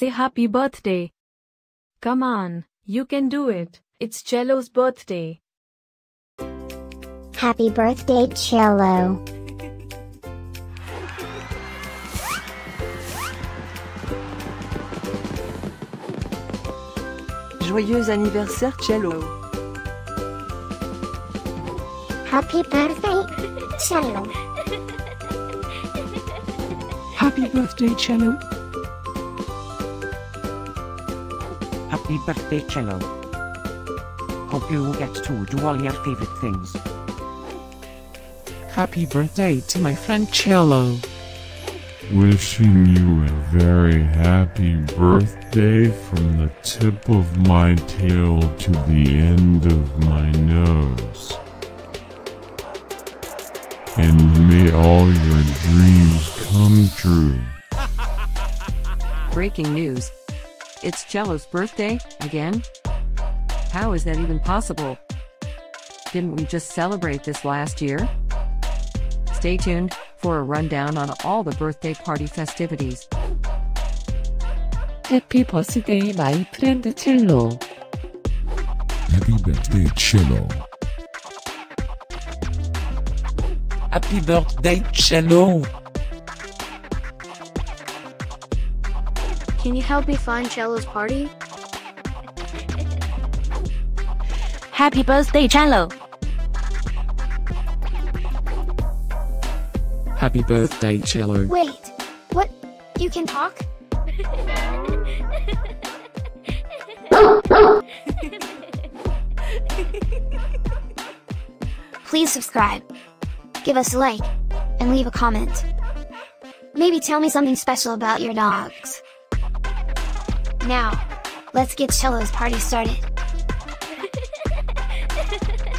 say happy birthday. Come on, you can do it. It's Cielo's birthday. Happy birthday, Cielo. Joyeux anniversaire Cielo. Happy birthday, Cielo. Happy birthday, Cielo. Happy birthday, Cielo. Hope you get to do all your favorite things. Happy birthday to my friend Cielo. Wishing you a very happy birthday from the tip of my tail to the end of my nose. And may all your dreams come true. Breaking news. It's Cielo's birthday, again? How is that even possible? Didn't we just celebrate this last year? Stay tuned for a rundown on all the birthday party festivities. Happy birthday, my friend Cielo. Happy birthday, Cielo. Happy birthday, Cielo. Can you help me find Cielo's party? Happy birthday, Cielo. Happy birthday, Cielo. Wait, what? You can talk? Please subscribe, give us a like, and leave a comment. Maybe tell me something special about your dogs. Now, let's get Cielo's party started.